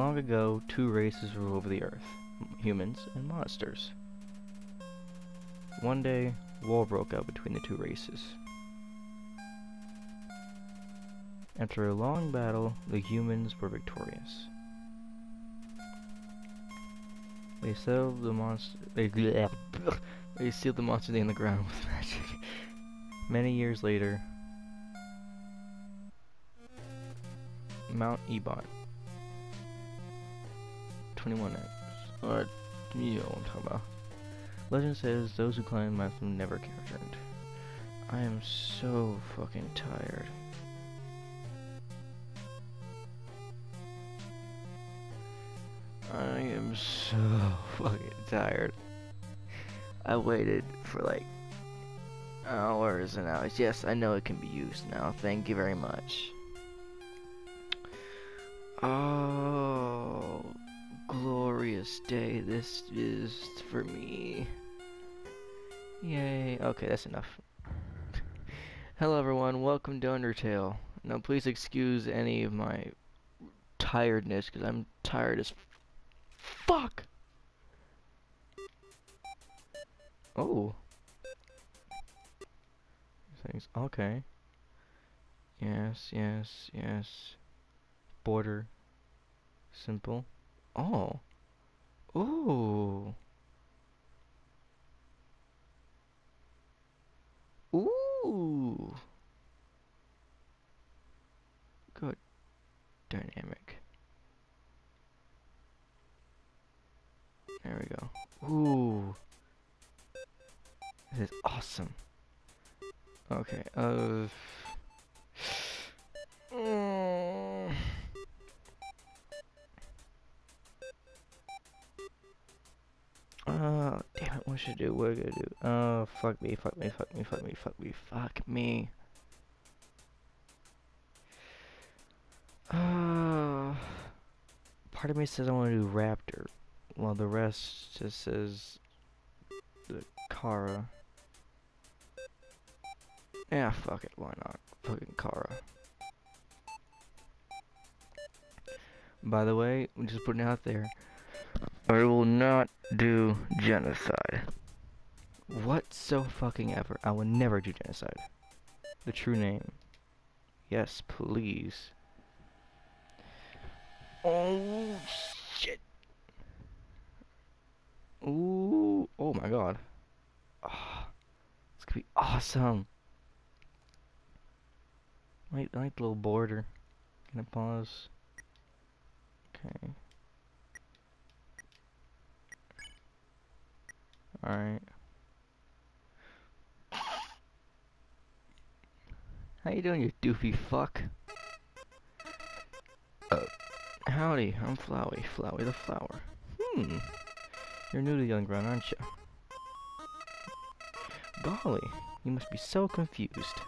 Long ago, two races ruled over the earth humans and monsters. One day, war broke out between the two races. After a long battle, the humans were victorious. They sealed the monster. They, they sealed the monster in the ground with magic. Many years later, Mount Ebott. 21 X. Or, you know what I'm talking about. Legend says those who climb the mountain never returned. I am so fucking tired. I am so fucking tired. I waited for like hours and hours. Yes, I know it can be used now. Thank you very much. Oh, glorious day this is for me. Yay. Okay, that's enough. Hello everyone, welcome to Undertale. Now please excuse any of my tiredness, because I'm tired as fuck! Oh. Things, okay. Yes, yes, yes. Border. Simple. Oh. Ooh. Ooh. Good. Dynamic. There we go. Ooh. This is awesome. Okay, uh... Mm. Uh, damn it, what should I do? What I do? Oh, fuck me, fuck me, fuck me, fuck me, fuck me, fuck me. Uh, part of me says I want to do Raptor, while the rest just says the Chara. Yeah, fuck it, why not? Fucking Chara. By the way, I'm just putting it out there. I will not do genocide. What so fucking ever. I will never do genocide. The true name. Yes, please. Oh, shit. Ooh. Oh my god. Oh, it's gonna be awesome. Wait, I like the little border. I pause? Okay. Alright. How you doing, you doofy fuck? Uh, howdy, I'm Flowey, Flowey the flower. Hmm. You're new to Underground, aren't you? Golly, you must be so confused.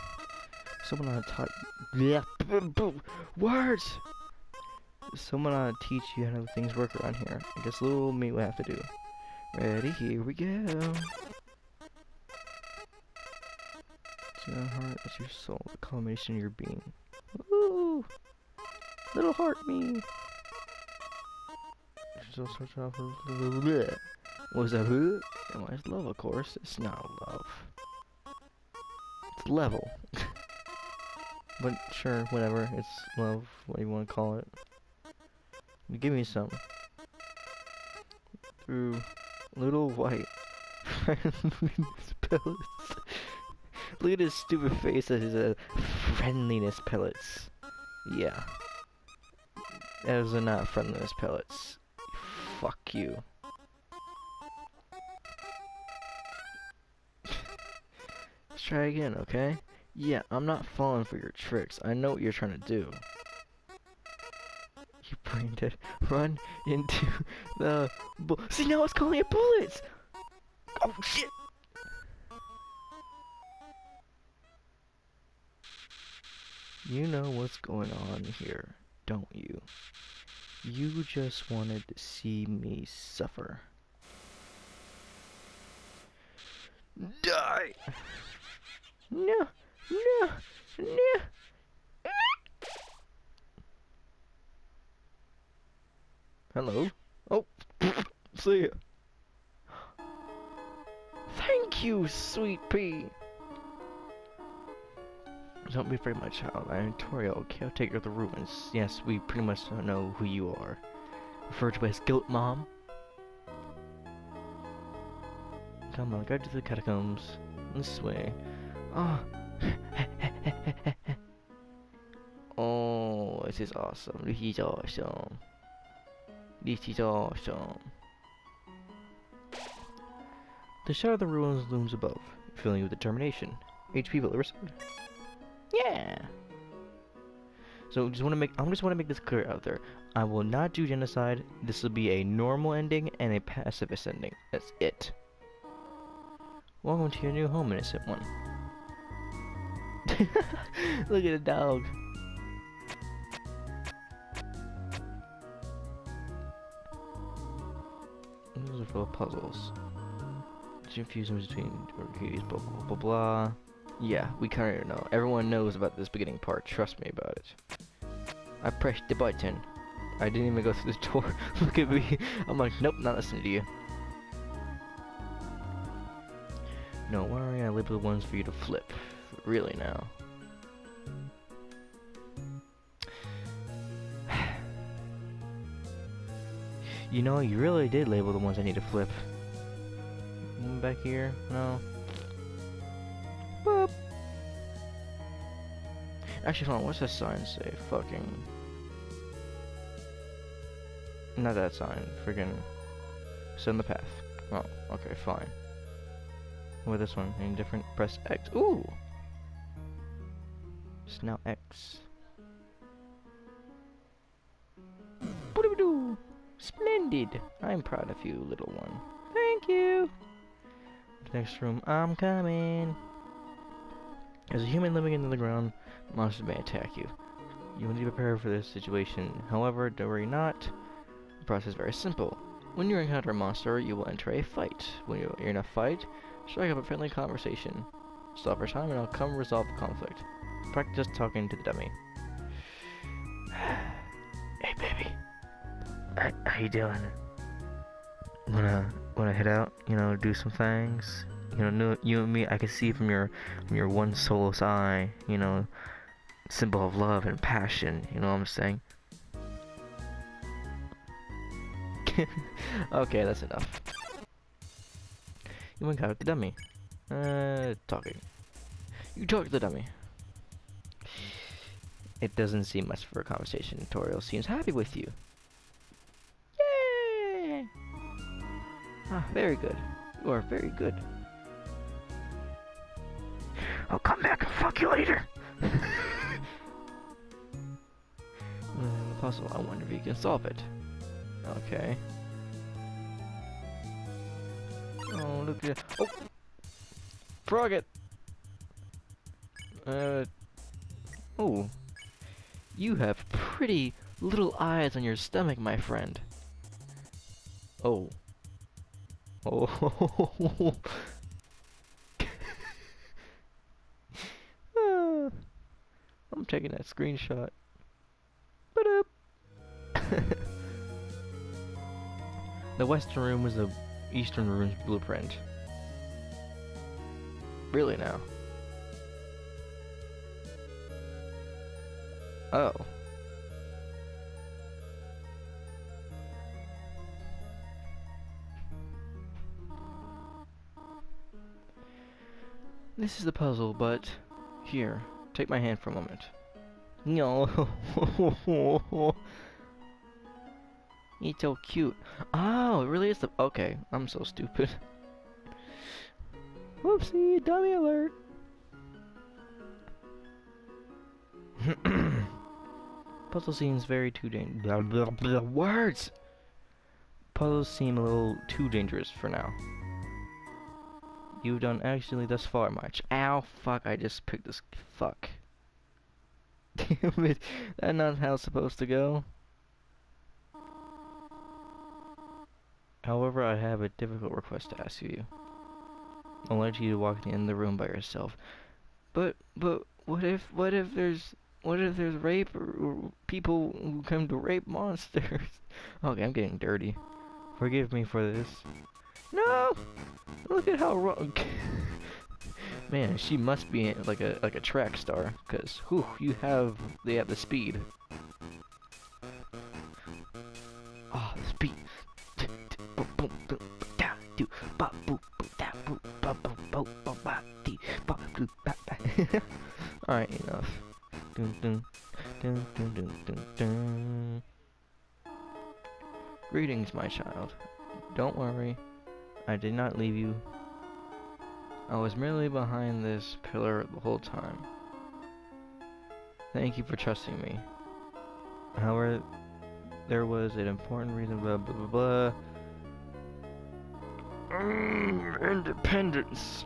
Someone ought to taught yeah, words. Someone ought to teach you how things work around here. I guess little me will have to do. Ready? Here we go. It's your heart, it's your soul, the culmination of your being. Woo! Little heart me. Still starts off with What was that? And why is love, of course? It's not love. It's level. but sure, whatever. It's love, what do you want to call it. Give me some. Through Little white friendliness pellets. Look at his stupid face as his uh, friendliness pellets. Yeah. Those are not friendliness pellets. Fuck you. Let's try again, okay? Yeah, I'm not falling for your tricks. I know what you're trying to do you brain dead. Run into the bu- See, now it's calling it bullets! Oh, shit! You know what's going on here, don't you? You just wanted to see me suffer. Die! No! No! No! Hello? Oh, see ya. Thank you, sweet pea. Don't be afraid, my child. I am Toriel, caretaker of the ruins. Yes, we pretty much don't know who you are. Referred to as Guilt Mom. Come on, go to the catacombs. This way. Oh. oh, this is awesome. Is awesome. This is awesome. The shadow of the ruins looms above, filling you with determination. HP will respond. Yeah. So just want to make I'm just want to make this clear out there. I will not do genocide. This will be a normal ending and a pacifist ending. That's it. Welcome to your new home, innocent one. Look at the dog. Of puzzles. Confusion between Orchids, blah blah blah blah. Yeah, we kinda know. Everyone knows about this beginning part. Trust me about it. I pressed the button. I didn't even go through the door. Look at me. I'm like, nope, not listening to you. No worry, I label the ones for you to flip. Really now. You know, you really did label the ones I need to flip. Mm, back here? No. Boop. Actually, hold on, what's that sign say? Fucking... Not that sign, friggin' send the path. Oh, okay, fine. With this one, any different? Press X. Ooh! It's now X. I'm proud of you, little one. Thank you! Next room, I'm coming! As a human living in the ground, monsters may attack you. You need to be prepared for this situation. However, don't worry not. The process is very simple. When you encounter a monster, you will enter a fight. When you're in a fight, strike up a friendly conversation. Stop for time and I'll come resolve the conflict. Practice talking to the dummy. How, you doing? Wanna wanna head out? You know, do some things? You know, you and me, I can see from your from your one soulless eye, you know, symbol of love and passion, you know what I'm saying? okay, that's enough. You went out the dummy. Uh, talking. You talk to the dummy. It doesn't seem much for a conversation. Toriel seems happy with you. Ah, very good. You are very good. I'll come back and fuck you later. uh, puzzle. I wonder if you can solve it. Okay. Oh, look at Oh! Froggit! Uh. Oh. You have pretty little eyes on your stomach, my friend. Oh. Oh. I'm taking that screenshot. the western room was the eastern room's blueprint. Really now? Oh. This is the puzzle, but here, Take my hand for a moment. No. He's so cute. Oh, it really is the- Okay, I'm so stupid. Whoopsie, dummy alert. Puzzle seems very too dangerous. Words! Puzzles seem a little too dangerous for now. You've done excellently thus far, March. Ow, fuck, I just picked this. Fuck. Damn it, that's not how it's supposed to go. However, I have a difficult request to ask of you. I'll let you to walk in the room by yourself. But, but, what if, what if there's What if there's rape or, or people who come to rape monsters? okay, I'm getting dirty. Forgive me for this. No! Look at how wrong. Man, she must be like a like a track star, cause whew, you have they have the speed. Oh, the speed. Alright, enough. Dun, dun, dun, dun, dun, dun. Greetings, my child. Don't worry, I did not leave you. I was merely behind this pillar the whole time. Thank you for trusting me. However, there was an important reason, blah blah blah blah. Mm, independence.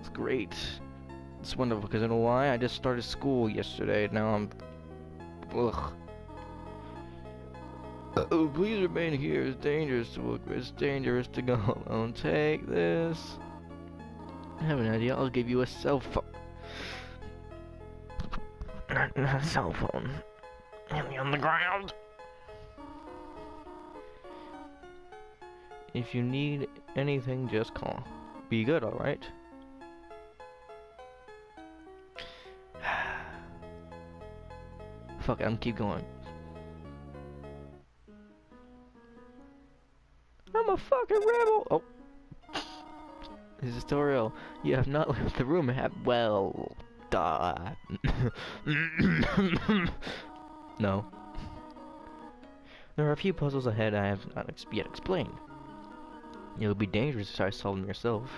it's great. It's wonderful because you know why? I just started school yesterday. Now I'm. Ugh. Uh, oh, please remain here. It's dangerous to look. It's dangerous to go alone. Take this. I have an idea. I'll give you a cell phone. Not, not a cell phone. On the ground. If you need anything, just call. Be good, alright? Fuck I'm keep going. A fucking rebel! Oh. This is tutorial. You have not left the room have well duh. no. There are a few puzzles ahead I have not ex yet explained. It would be dangerous to try to solve them yourself.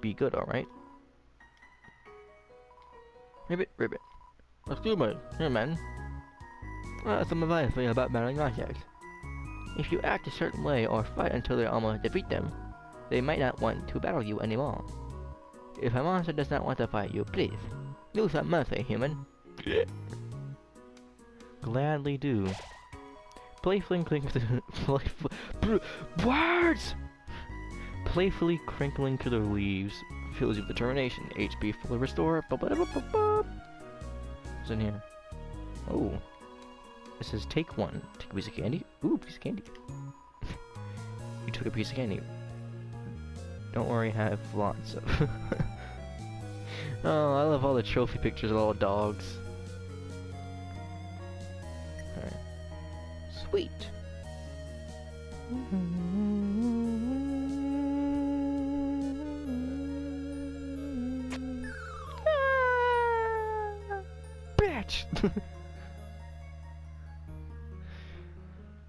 Be good, alright? Ribbit, ribbit. Excuse me, here man. Uh, some advice for you about battling objects. If you act a certain way or fight until you almost defeat them, they might not want to battle you anymore. If a monster does not want to fight you, please, do some mercy, eh, human. Gladly do. Playfully crinkling the words. Playfully crinkling to the leaves fills you with determination. HP fully restore. What's in here? Oh, it says take one. Take a piece of candy. Ooh, piece of candy. you took a piece of candy. Don't worry, I have lots of. oh, I love all the trophy pictures of all the dogs. Alright. Sweet. Ah, bitch!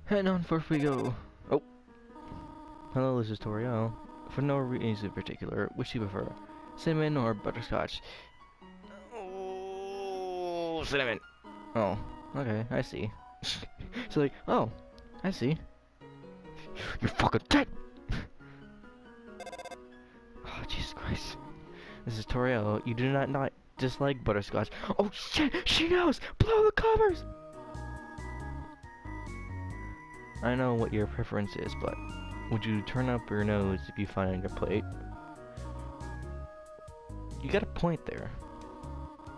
And on forth we go. Oh. Hello, this is Toriel. For no reason in particular, which do you prefer? Cinnamon or butterscotch? Oh, cinnamon. Oh, okay, I see. so like, oh, I see. You're fucking dead! oh, Jesus Christ. This is Toriel. You do not not dislike butterscotch. Oh shit! She knows! Blow the covers! I know what your preference is, but would you turn up your nose if you find your plate? You got a point there.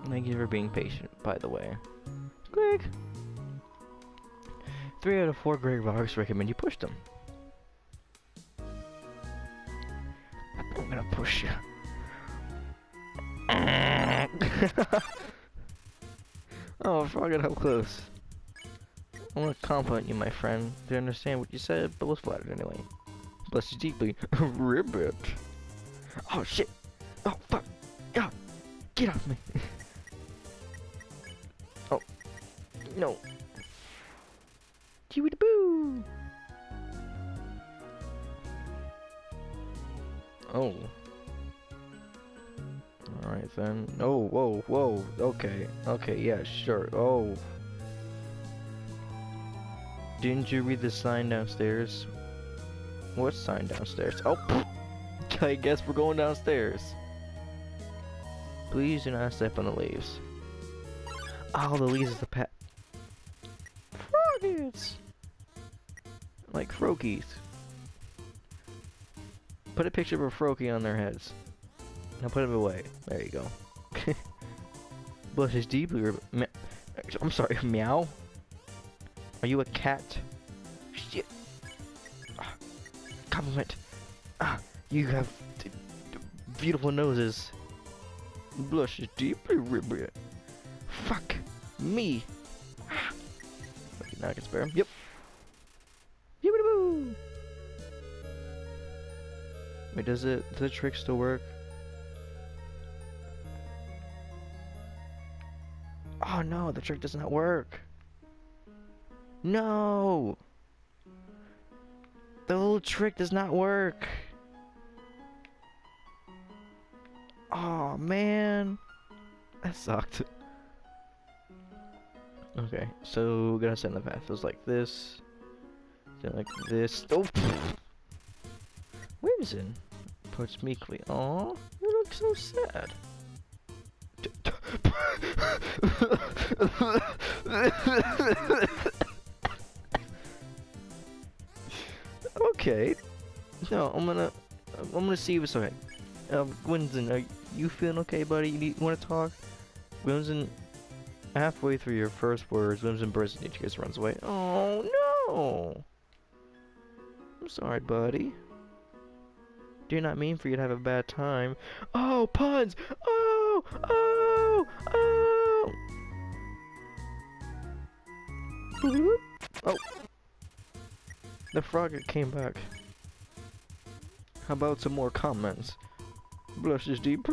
Thank you for being patient, by the way. Greg! Three out of four Greg Rocks recommend you push them. I'm gonna push you. oh, fucking up close. I want to compliment you, my friend. Didn't understand what you said, but was flattered anyway. Bless you deeply. Ribbit. Oh shit. Oh fuck. Oh, get off me. oh. No. Chewy boo. Oh. Alright then. Oh, whoa, whoa. Okay. Okay, yeah, sure. Oh. Didn't you read the sign downstairs? What sign downstairs? Oh, I guess we're going downstairs. Please do not step on the leaves. Oh, the leaves is the pet. Froggies! Like Froakies. Put a picture of a Froakie on their heads. Now put it away. There you go. Blush is deeply. I'm sorry, meow. Are you a cat? Shit. Ah, compliment. Ah, you have beautiful noses. Blush is deeply. rib- Fuck me. Ah. Okay, now I can spare him. Yep. Wait, does it? Does the trick still work? Oh no, the trick does not work. No! The little trick does not work. Oh man. That sucked. Okay, so gonna send the path. Feels like this. Then like this. Oh! Whimsun. Puts meekly. Aw, you look so sad. okay. No, I'm gonna, I'm gonna see if it's okay. Um, Winston, are you feeling okay, buddy? You need, want to talk? Winston, halfway through your first words, Whimsun bursts into tears runs away. Oh no! I'm sorry, buddy. Do not mean for you to have a bad time. Oh, puns! Oh! Oh! Oh! Oh. The frog came back. How about some more comments? Blushes deep.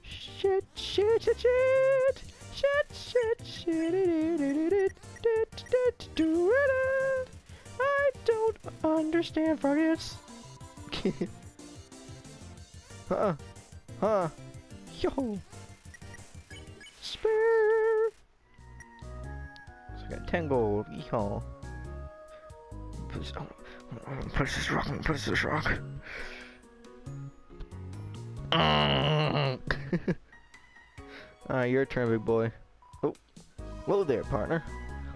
Shit, shit, shit, shit. Shit, shit, shit. I don't understand Froggits. huh? Huh? Yo! Spare! So I got 10 gold. Yeehaw. Put this, rock, put this rock. Alright, your turn, big boy. Oh. Whoa there, partner.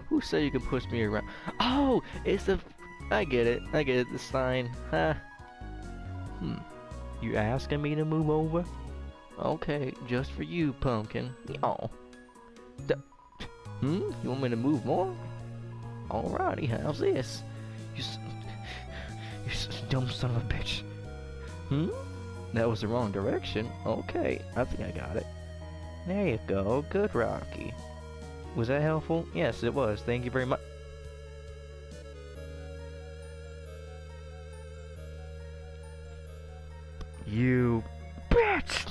Who said you could push me around? Oh! It's the... I get it. I get it. The sign. Huh. Hmm. You asking me to move over? Okay, just for you, pumpkin. Oh. D hmm? You want me to move more? Alrighty, how's this? You, you dumb son of a bitch. Hmm? That was the wrong direction. Okay, I think I got it. There you go. Good, Rocky. Was that helpful? Yes, it was. Thank you very much. You bitch!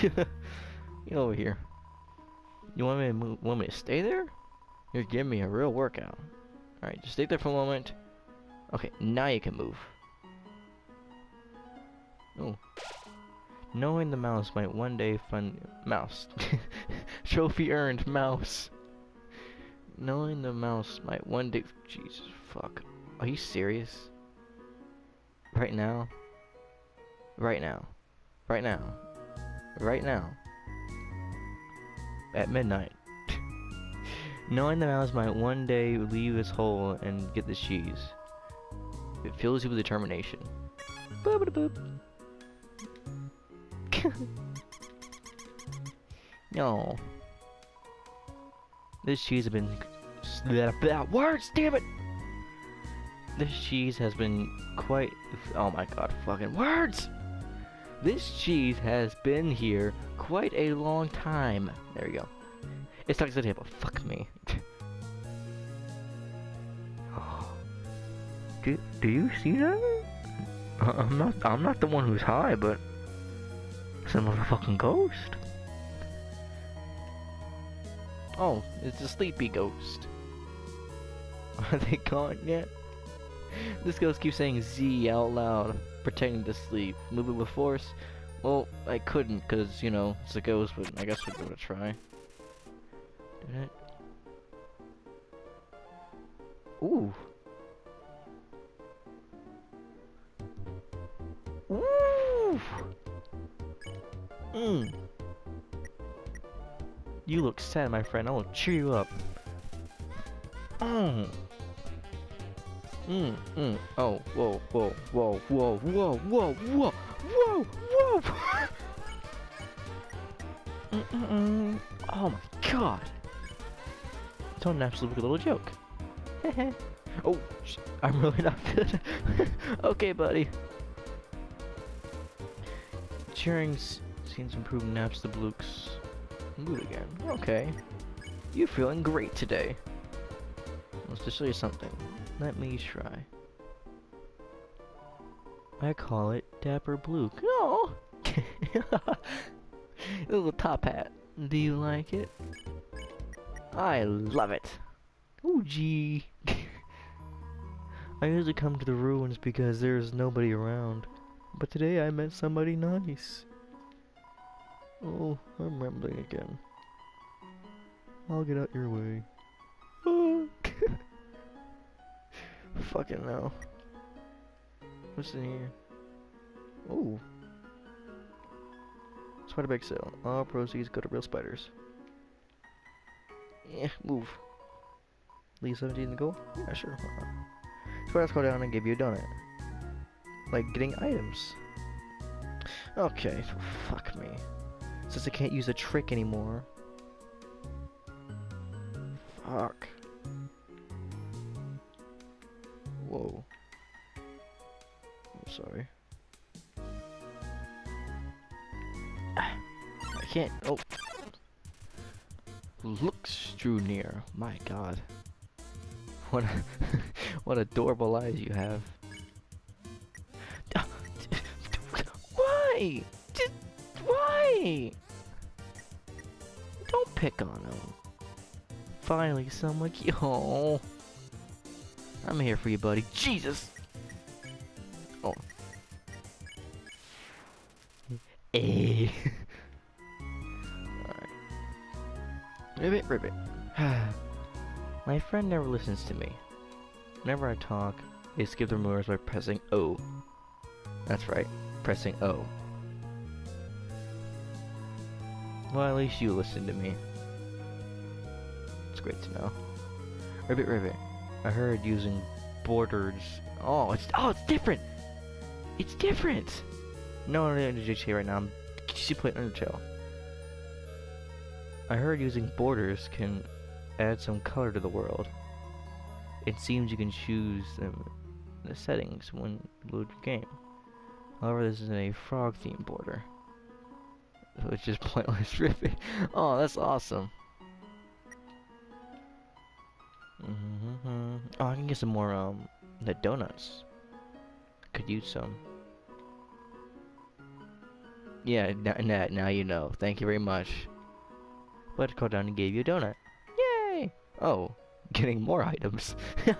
Get over here. You want me to move, want me to stay there? You're giving me a real workout. Alright, just stay there for a moment. Okay, now you can move. Oh. Knowing the mouse might one day find mouse. Trophy earned mouse. Knowing the mouse might one day Jesus fuck. Are you serious? Right now? Right now. Right now. Right now. At midnight. Knowing the mouse might one day leave its hole and get the cheese. It fills you with determination. Boop boop. no. This cheese has been that words, damn it! This cheese has been quite oh my god, fucking words! This cheese has been here quite a long time. There you go. It's like the table. Fuck me. Do do you see that? I'm not I'm not the one who's high, but it's a motherfucking ghost. Oh, it's a sleepy ghost. Are they gone yet? This ghost keeps saying Z out loud, pretending to sleep. Moving with force? Well, I couldn't, because, you know, it's a ghost, but I guess we're going to try. Did it? Ooh. Ooh! Mmm. You look sad, my friend. I will cheer you up. Mmm. Mm, mm. Oh, whoa, whoa, whoa, whoa, whoa, whoa, whoa, whoa, whoa. mm, Mm-mm. Oh my god! Don't an absolute little joke. oh, I'm really not good. okay, buddy. Cheering seems improved Napstablook's. Mood again. Okay. You feeling great today. Let's just show you something. Let me try. I call it Dapper Blook. No! Little top hat. Do you like it? I love it. Ooh, gee. I usually come to the ruins because there's nobody around. But today I met somebody nice. Oh, I'm rambling again. I'll get out your way. Fucking no. What's in here? Oh. Spider bag sale. All proceeds go to real spiders. Yeah, move. Leave 17 to go? Yeah, sure. Spiders go down and give you a donut. Like getting items. Okay, fuck me. Since I can't use a trick anymore. Fuck. Whoa. I'm sorry. I can't. Oh. Looks drew near. My god. What a, what adorable eyes you have. Why? Just why? Don't pick on him. Finally, someone. Oh. I'm here for you, buddy. Jesus! Oh. Eh. Alright. Ribbit, ribbit. My friend never listens to me. Whenever I talk, they skip the words by pressing O. That's right, pressing O. Well, at least you listen to me. It's great to know. Ribbit, ribbit. I heard using borders. Oh, it's oh, it's different. It's different. No, I'm in GTA right now. I'm just playing Undertale. I heard using borders can add some color to the world. It seems you can choose them the settings when you load your game. However, this is a frog theme border. Which is pointless ripping. Oh, that's awesome. Mm -hmm. Oh, I can get some more, um, the donuts. Could use some. Yeah, now, now you know. Thank you very much. But and gave you a donut. Yay! Oh, getting more items.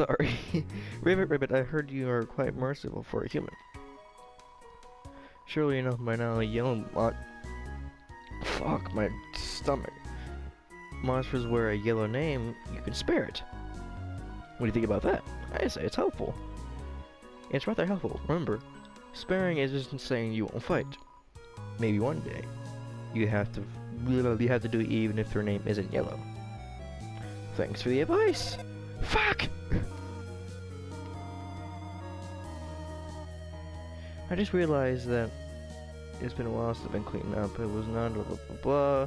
Sorry. Ribbit Ribbit, I heard you are quite merciful for a human. Surely enough by now a yellow mon- Fuck, my stomach. Monsters wear a yellow name, you can spare it. What do you think about that? I say it's helpful. It's rather helpful. Remember, sparing isn't saying you won't fight. Maybe one day, you have to you have to do it even if their name isn't yellow. Thanks for the advice. Fuck! I just realized that it's been a while since I've been cleaning up. It was not blah blah blah. blah.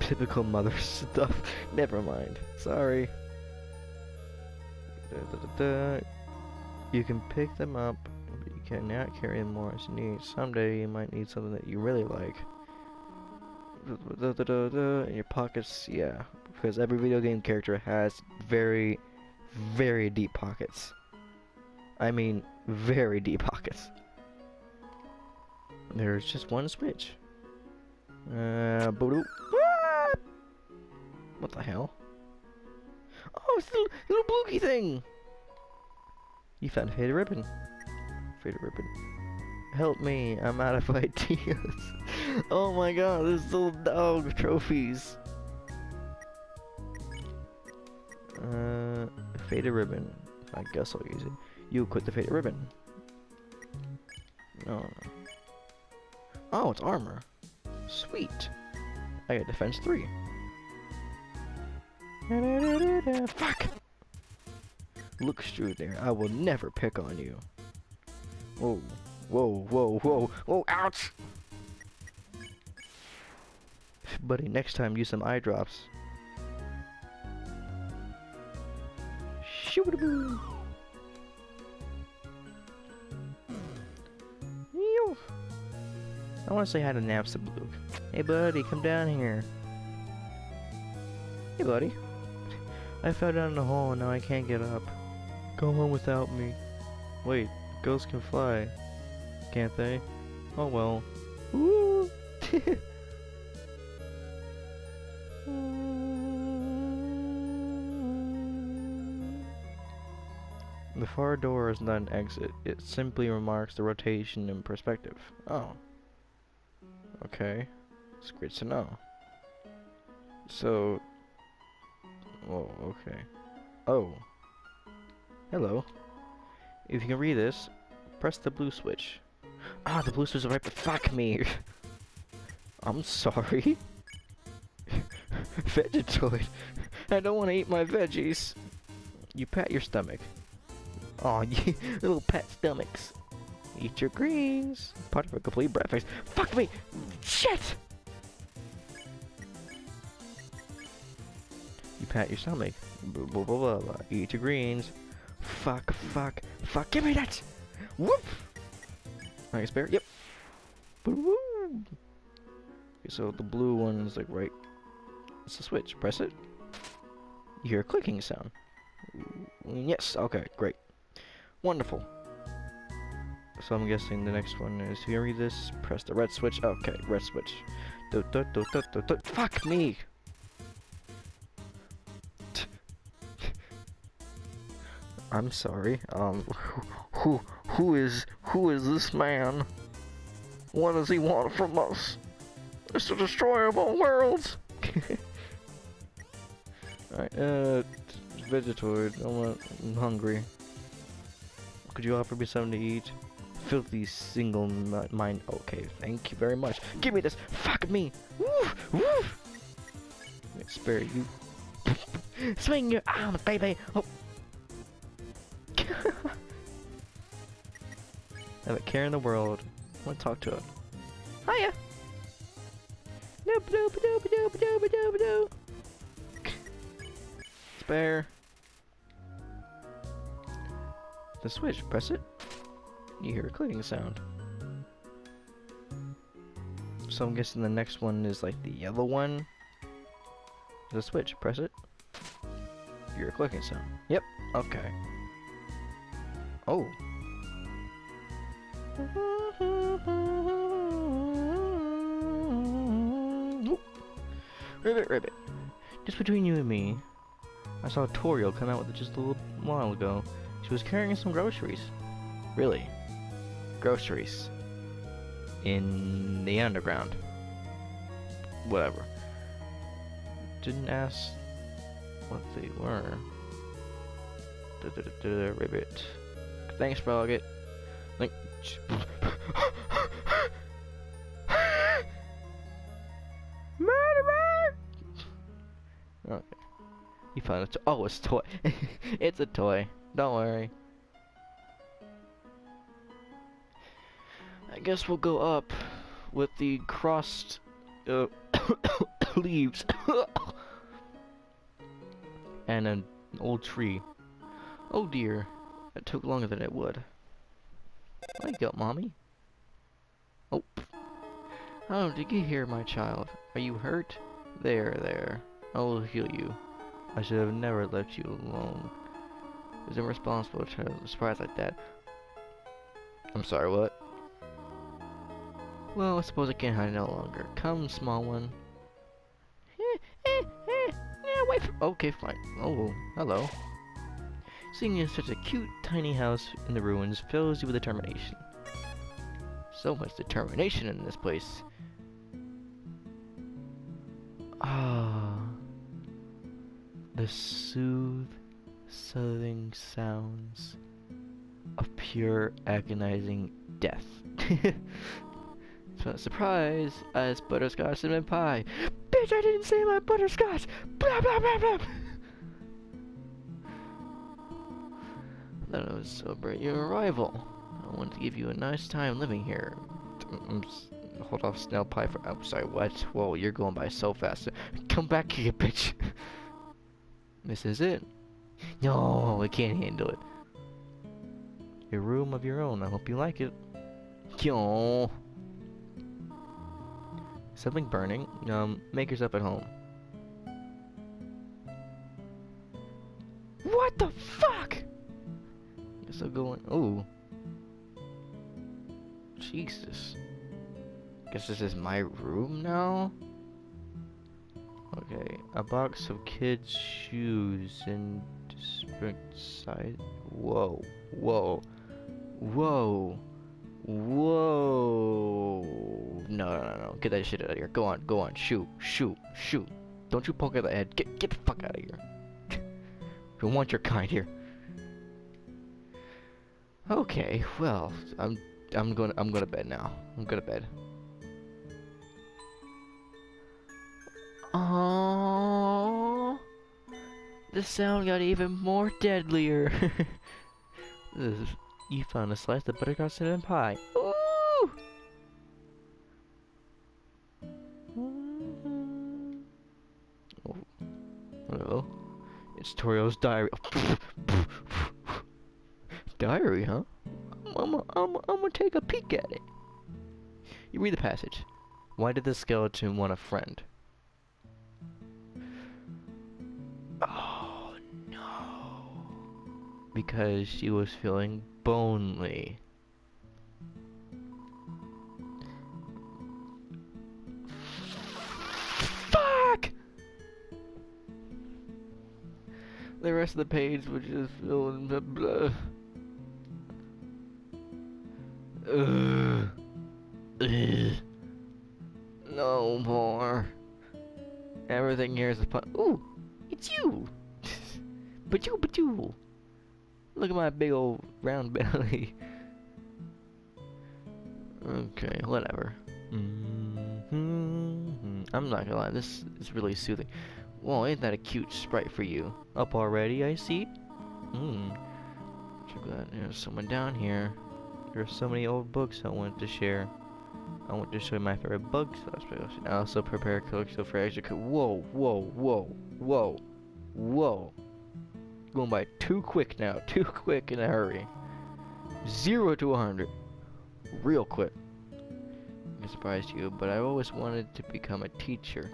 Typical mother stuff. Never mind. Sorry. Da, da, da, you can pick them up, but you cannot carry them more as you need. Someday you might need something that you really like. In your pockets, yeah. Because every video game character has very, very deep pockets. I mean, very deep pockets. There's just one switch. Uh, ah! What the hell? Oh, it's the little, blooky thing! You found a faded ribbon. Faded ribbon. Help me, I'm out of ideas. oh my god, there's little dog trophies. Uh, faded ribbon. I guess I'll use it. You equip the faded ribbon. No, no. Oh, it's armor. Sweet. I got defense 3. Fuck! Look through there. I will never pick on you. Whoa, whoa, whoa, whoa, whoa, ouch! Buddy, next time use some eye drops. Shoot boo I want to say hi to Napstablook. Hey buddy, come down here. Hey buddy. I fell down the hole and now I can't get up. Go home without me. Wait, ghosts can fly. Can't they? Oh well. Woo! The far door is not an exit, it simply remarks the rotation in perspective. Oh. Okay. It's great to know. So... Oh, okay. Oh. Hello. If you can read this, press the blue switch. Ah, the blue switch is right but fuck me! I'm sorry. Vegetoid. I don't want to eat my veggies. You pat your stomach. Oh, you little pet stomachs. Eat your greens. Part of a complete breakfast. Fuck me! Shit! You pat your stomach. Blah, blah, blah, blah. Eat your greens. Fuck, fuck, fuck. Give me that! Whoop! Nice bear. Yep. Okay, so the blue one is like right. It's the switch. Press it. You hear a clicking sound. Yes. Okay. Great. Wonderful. So I'm guessing the next one is, you read this? Press the red switch. Okay, red switch. Do, do, do, do, do, do. Fuck me! I'm sorry. Um, who, who is, who is this man? What does he want from us? It's the destroyer of all worlds! Alright, uh, Vegetoid, I'm, I'm hungry. Could you offer me something to eat? Filthy single mind. Okay, thank you very much. Give me this. Fuck me. Woo, woo. Spare you. Swing your arms, baby. Oh. I have a care in the world. I want to talk to it. Hiya. Nope, nope, nope, nope. Spare. The switch, press it. You hear a clicking sound. So I'm guessing the next one is like the yellow one. The switch, press it. You hear a clicking sound. Yep, okay. Oh. Ribbit, ribbit. Just between you and me, I saw Toriel come out with it just a little while ago. She was carrying some groceries. Really? Groceries. In the underground. Whatever. Didn't ask what they were. Da -da -da ribbit. Thanks, Froggit. Like. Murder! Okay. You found it. Oh, it's a toy. it's a toy. Don't worry. I guess we'll go up with the crossed uh, leaves and an old tree. Oh dear, that took longer than it would. I got mommy. Oh. Oh, did you hear my child? Are you hurt? There, there. I will heal you. I should have never left you alone is irresponsible to a surprise like that. I'm sorry, what? Well, I suppose I can't hide no longer. Come, small one. Eh, eh, eh. yeah, wait for- Okay, fine. Oh, hello. Seeing in such a cute, tiny house in the ruins fills you with determination. So much determination in this place. Ah. The soothe soothing sounds of pure agonizing death. surprise, as butterscotch cinnamon pie. Bitch, I didn't say my butterscotch! Blah, blah, blah, blah! That I so bright. your arrival. I want to give you a nice time living here. Mm, hold off snail pie for- I'm sorry, what? Whoa, you're going by so fast. Come back here, bitch! This is it. No, I can't handle it. Your room of your own, I hope you like it. Yo. Something burning. Um, Maker's up at home. What the fuck? Guess I'll going. in. Ooh. Jesus. Guess this is my room now? Okay, a box of kids' shoes and disparate size. Whoa, whoa, whoa, whoa. No, no, no, no. Get that shit out of here. Go on, go on. Shoot, shoot, shoot. Don't you poke at the head. Get, get the fuck out of here. Don't want your kind here. Okay, well, I'm, I'm going, I'm going to bed now. I'm going to bed. Oh, the sound got even more deadlier. This is- you found a slice of butterscotch cinnamon pie. Ooh! Oh, hello. It's Torio's diary. diary, huh? I'm, I'm, I'm gonna take a peek at it. You read the passage. Why did the skeleton want a friend? Oh no. Because she was feeling bonely. Fuck! The rest of the page was just filled with blah. Ugh. Ugh. No more. Everything here is a pun. Ooh, it's you. but you, but you. Look at my big old round belly. okay, whatever. Mm-hmm. I'm not gonna lie, this is really soothing. Well, ain't that a cute sprite for you? Up already, I see. Hmm. So there's someone down here. There's so many old books I wanted to share. I want to show you my favorite books. I also prepare a collection for extra. Whoa, whoa, whoa, whoa, whoa. Going by too quick now. Too quick in a hurry. Zero to a hundred. Real quick. I'm surprised you, but I always wanted to become a teacher.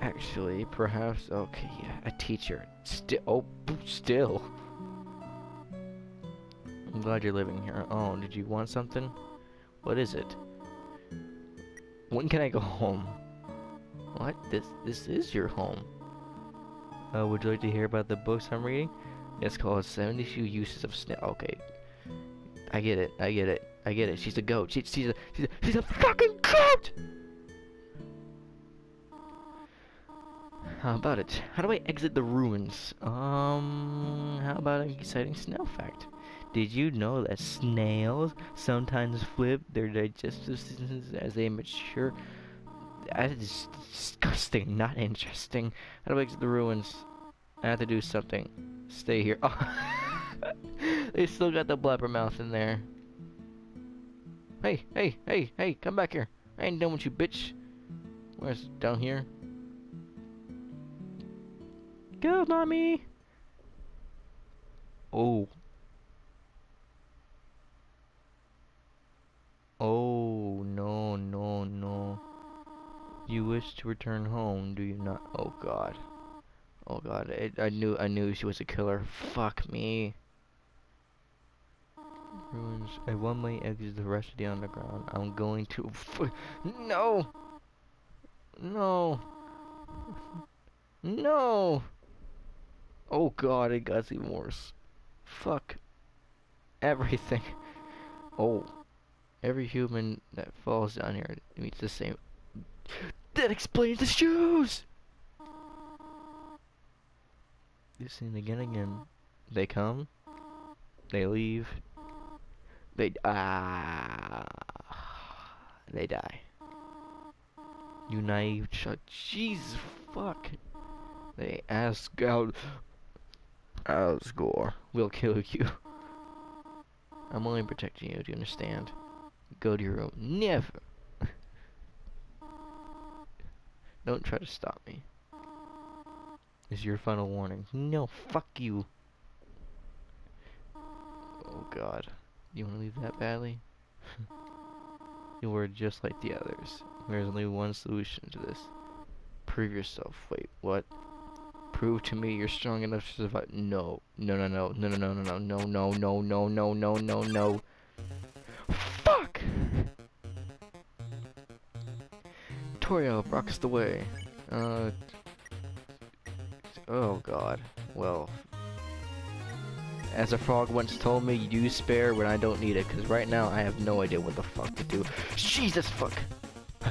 Actually, perhaps. Okay, yeah, a teacher. Still. Oh, still. I'm glad you're living here. Oh, did you want something? What is it? When can I go home? What? This this is your home. Uh, would you like to hear about the books I'm reading? It's called 72 Uses of Snail. Okay. I get it. I get it. I get it. She's a goat. She, she's a she's a she's a fucking goat. How about it? How do I exit the ruins? Um, how about an exciting snail fact? Did you know that snails sometimes flip their digestive systems as they mature? That is disgusting, not interesting. How do I exit the ruins? I have to do something. Stay here. Oh. they still got the blabbermouth in there. Hey, hey, hey, hey, come back here. I ain't done with you, bitch. Where's down here? Go, mommy. Oh. Oh, no, no, no. You wish to return home, do you not? Oh god. Oh god, I, I knew I knew she was a killer. Fuck me. Ruins. I one way exit the rest of the underground. I'm going to. no. No. No. Oh god, it got even worse. Fuck. Everything. Oh. Every human that falls down here meets the same. That explains the shoes! This scene again again. They come. They leave. They ah. They die. You naive child. Jesus fuck. They ask out. Asgore will kill you. I'm only protecting you, do you understand? Go to your room. Never! Don't try to stop me. Is your final warning. No, fuck you. Oh god. You wanna leave that badly? you were just like the others. There's only one solution to this. Prove yourself. Wait, what? Prove to me you're strong enough to survive. No. No, no, no. No, no, no, no, no, no, no, no, no, no, no, no. Fuck! Torio rocks the way. Uh. Oh god. Well. As a frog once told me, use spare when I don't need it, because right now I have no idea what the fuck to do. Jesus fuck!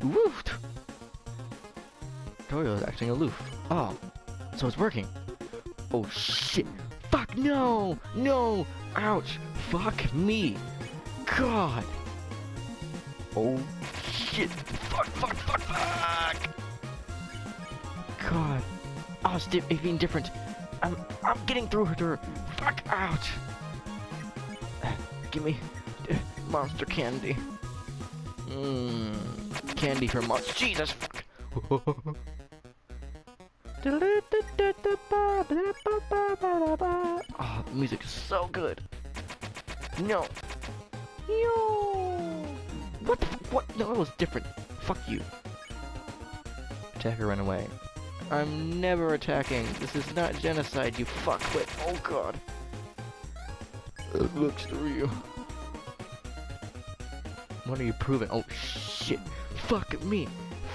Woofed! Is acting aloof. Oh, so it's working. Oh shit! Fuck no! No! Ouch! Fuck me! God! Oh shit! Fuck! Fuck! Fuck! Fuck! God! Oh, di it's being different. I'm I'm getting through her. Fuck! Ouch! Give me uh, monster candy. Mmm. Candy for monsters. Jesus fuck! Oh, the music is so good. No. What? No, it was different. Fuck you. Attack or run away. I'm never attacking. This is not genocide, you fuckwit. Oh god. It looks through you. What are you proving? Oh shit. Fuck me.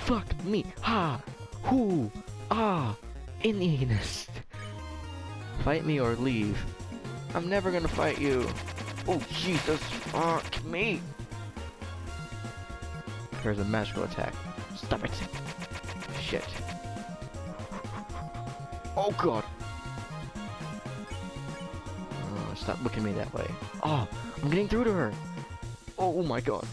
Fuck me. Ha. Who? Ah. In the anus. Fight me or leave. I'm never gonna fight you. Oh Jesus. Fuck me. There's a magical attack. Stop it. Shit. Oh god. Oh, stop looking at me that way. Oh, I'm getting through to her. Oh my god.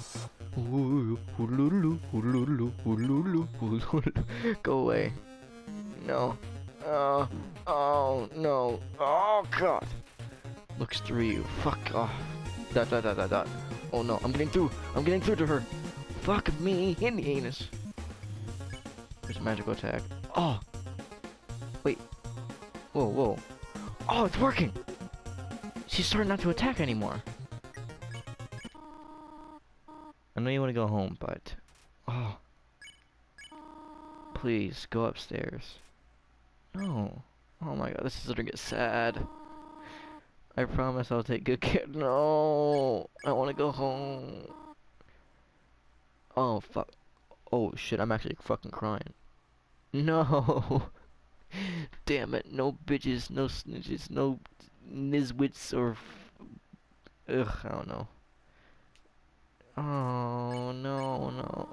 Go away. No. Oh, oh no. Oh god. Looks through you. Fuck off. Dot dot dot dot dot. Oh no, I'm getting through. I'm getting through to her. Fuck me in the anus. There's a magical attack. Oh. Wait. Whoa, whoa. Oh, it's working! She's starting not to attack anymore. I know you want to go home, but... Oh. Please, go upstairs. No. Oh my god, this is gonna get sad. I promise I'll take good care- No! I want to go home. Oh, fuck. Oh, shit, I'm actually fucking crying. No! Damn it, no bitches, no snitches, no nizwits or... Ugh, I don't know. Oh, no, no.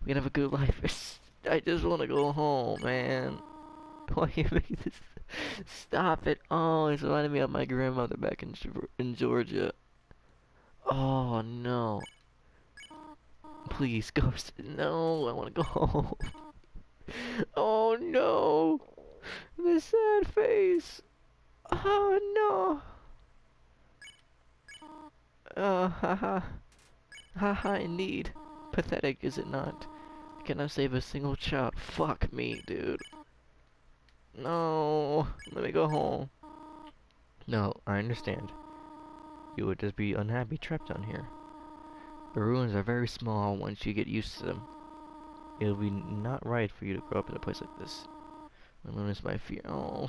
We can have a good life. I just want to go home, man. Why you make this? Stop it. Oh, it's reminding me of my grandmother back in, in Georgia. Oh, no. Please, ghost. No, I want to go home. oh, no. The sad face. Oh, no. Oh, haha. Haha, indeed. Pathetic, is it not? I cannot save a single child. Fuck me, dude. No, let me go home. No, I understand. You would just be unhappy trapped down here. The ruins are very small once you get used to them. It'll be not right for you to grow up in a place like this. Is my fear. Oh,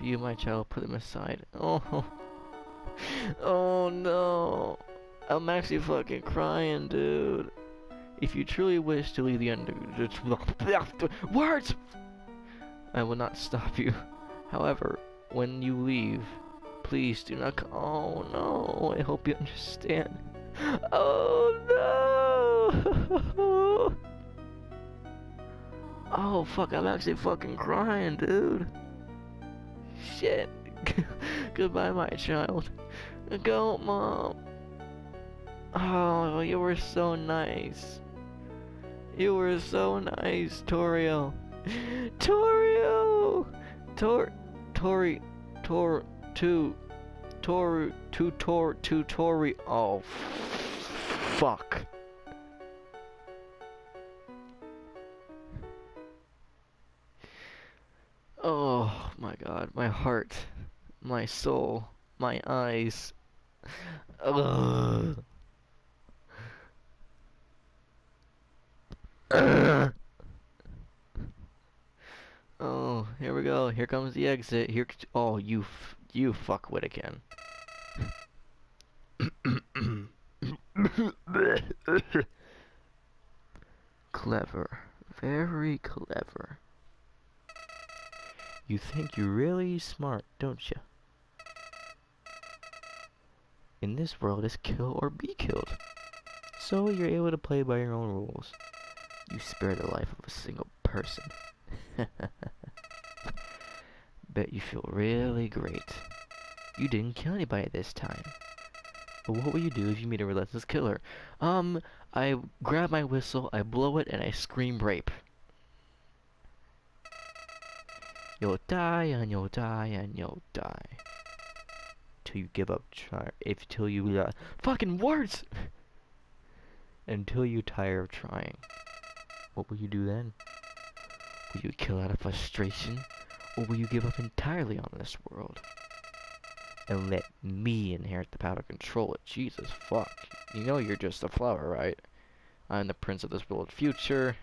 you, my child, put them aside. Oh, oh no. I'm actually fucking crying, dude. If you truly wish to leave the under... Words! I will not stop you. However, when you leave, please do not Oh no, I hope you understand. Oh no! oh fuck, I'm actually fucking crying, dude. Shit. Goodbye, my child. Go, mom. Oh, you were so nice. You were so nice, Torio. Torio! Tor Tori, Tor, two, Tor, two, Tor, two, Oh, fuck. Oh my god, my heart, my soul, my eyes. Oh, here we go. Here comes the exit. Here, oh, you, you fuckwit again. clever, very clever. You think you're really smart, don't you? In this world, it's kill or be killed. So you're able to play by your own rules. You spare the life of a single person. Bet you feel really great. You didn't kill anybody this time. But what will you do if you meet a relentless killer? Um, I grab my whistle, I blow it, and I scream rape. You'll die and you'll die and you'll die. Till you give up trying. if till you uh, fucking words until you tire of trying. What will you do then? Will you kill out of frustration? Or will you give up entirely on this world? And let me inherit the power to control it. Jesus fuck. You know you're just a flower, right? I'm the prince of this world future.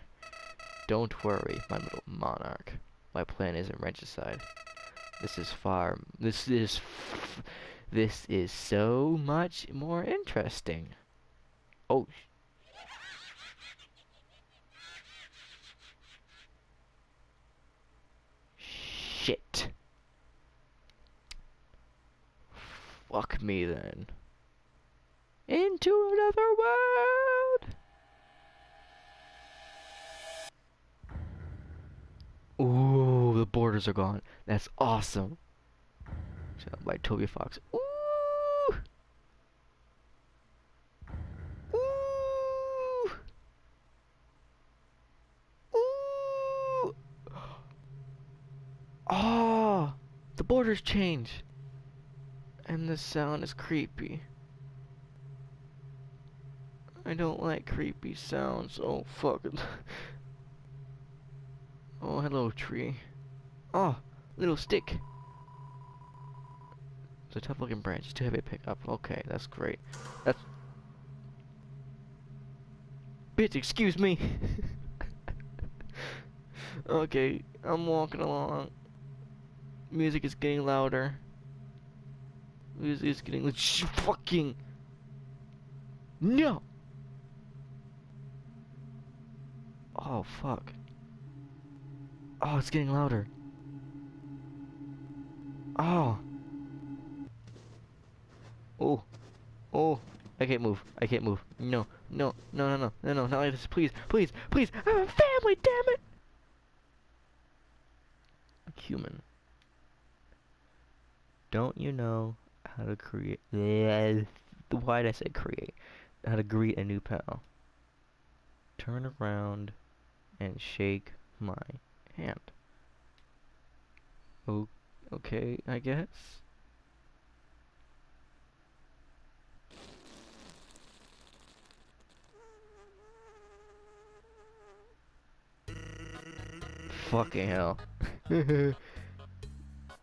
Don't worry, my little monarch. My plan isn't regicide. This is far. This is. This is so much more interesting. Oh. Shit. Fuck me then. Into another world! Ooh, the borders are gone. That's awesome. By Toby Fox. Ooh! Ooh! Ooh! Oh! The borders change. And the sound is creepy. I don't like creepy sounds. Oh, fuck. Oh, hello, tree. Oh, little stick. It's a tough looking branch. It's too heavy to pick up. Okay, that's great. That's... Bitch, excuse me! okay, I'm walking along. Music is getting louder. Music is getting... Fucking... No! Oh, fuck. Oh, it's getting louder. Oh. Oh. Oh. I can't move. I can't move. No. No. No, no, no. No, no. Not like this. Please. Please. Please. I have a family, damn it! Human. Don't you know how to create... Why did I say create? How to greet a new pal. Turn around and shake my hand. Oh, okay, I guess. Fucking hell.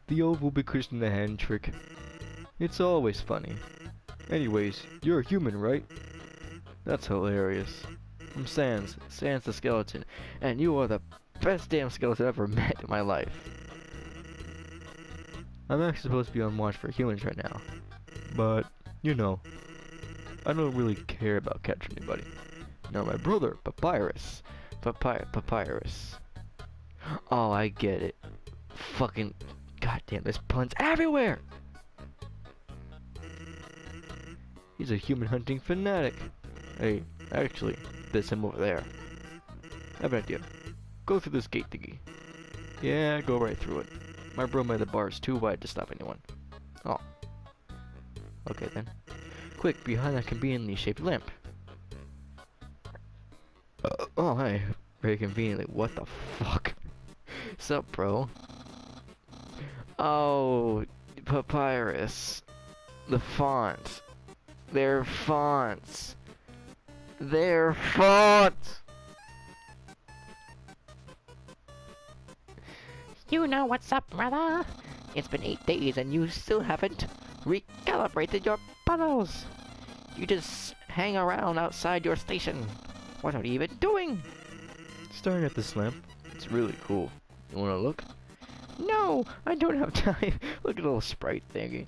the old whoopee cushion the hand trick. It's always funny. Anyways, you're a human, right? That's hilarious. I'm Sans, Sans the skeleton, and you are the best damn skeleton I've ever met in my life. I'm actually supposed to be on watch for humans right now, but, you know, I don't really care about catching anybody. Now my brother, Papyrus, Papy Papyrus. Oh, I get it. Fucking, goddamn, there's puns everywhere! He's a human hunting fanatic. Hey, actually, there's him over there. I have an idea. Go through this gate thingy. Yeah, go right through it. My broom by the bar is too wide to stop anyone. Oh. Okay then. Quick, behind that conveniently shaped lamp. Uh, oh, hey. Very conveniently. What the fuck? Sup, bro? Oh, Papyrus. The font. Their fonts. Their font! You know what's up, brother? It's been eight days and you still haven't recalibrated your puzzles. You just hang around outside your station. What are you even doing? Staring at this lamp. It's really cool. You wanna look? No, I don't have time. Look at the little sprite thingy.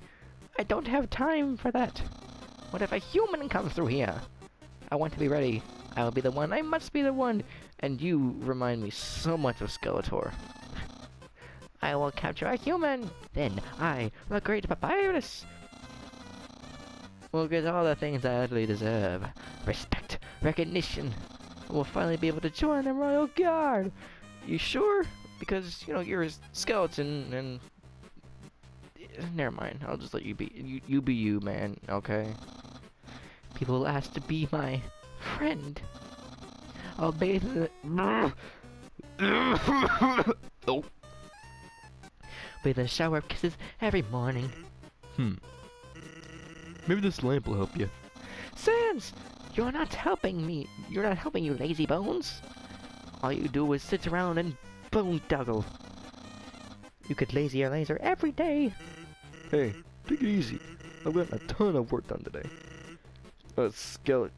I don't have time for that. What if a human comes through here? I want to be ready. I will be the one. I must be the one. And you remind me so much of Skeletor. I will capture a human. Then I will create papyrus. We'll get all the things I actually deserve. Respect, recognition. We'll finally be able to join the Royal Guard. You sure? Because, you know, you're a skeleton and... Never mind. I'll just let you be... You, you be you, man. Okay? People ask to be my friend. I'll bathe in the... oh. Bathe in a shower of kisses every morning. Hmm. Maybe this lamp will help you. Sans! You're not helping me. You're not helping you lazy bones. All you do is sit around and bone duggle. You could lazy your laser every day. Hey, take it easy. I've got a ton of work done today. A skeleton.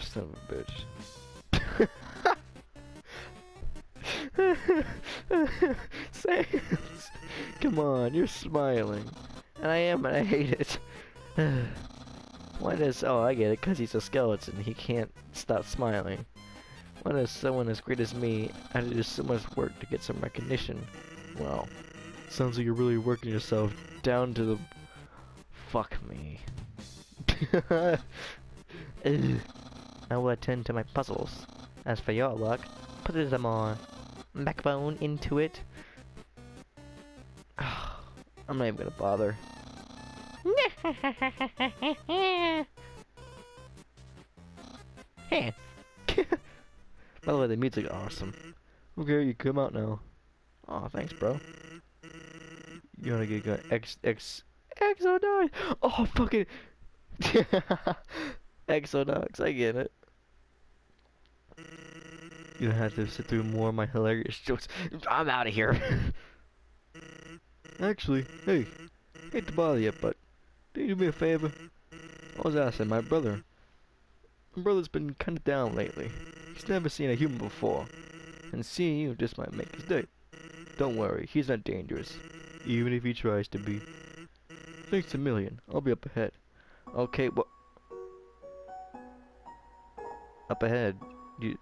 Son of a bitch. Sans! Come on, you're smiling. And I am, and I hate it. Why does... Oh, I get it, because he's a skeleton. He can't stop smiling. Why does someone as great as me had to do so much work to get some recognition? Well, sounds like you're really working yourself down to the... Fuck me. I will attend to my puzzles. As for your luck, put some more backbone into it. I'm not even gonna bother. hey. By the way, the music awesome. Okay, you come out now. Oh, thanks, bro. You wanna get going? X X Exodox? Oh, oh, fucking Exodox. Oh, I get it. You don't have to sit through more of my hilarious jokes. I'm out of here. Actually, hey, hate to bother you, but can you do me a favor? I was asking my brother. My brother's been kinda down lately. He's never seen a human before, and seeing you just might make his day. Don't worry, he's not dangerous, even if he tries to be. Thanks a million. I'll be up ahead. Okay, what? Up ahead. You.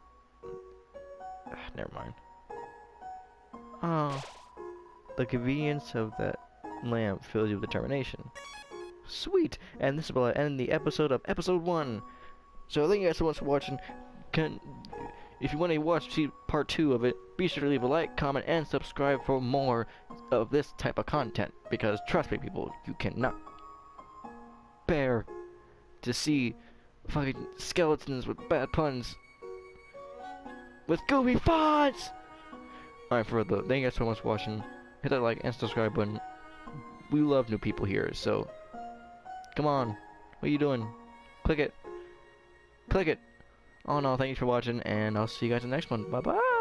Ah, never mind. Oh. The convenience of that lamp fills you with determination. Sweet! And this will end the episode of episode 1. So thank you guys so much for watching. Can, if you want to watch part 2 of it, be sure to leave a like, comment, and subscribe for more of this type of content. Because trust me people, you cannot bear to see fucking skeletons with bad puns with goofy fonts! Alright, for the thank you guys so much for watching. Hit that like and subscribe button. We love new people here, so come on. What are you doing? Click it. Click it. Oh no, thank you for watching, and I'll see you guys in the next one. Bye bye!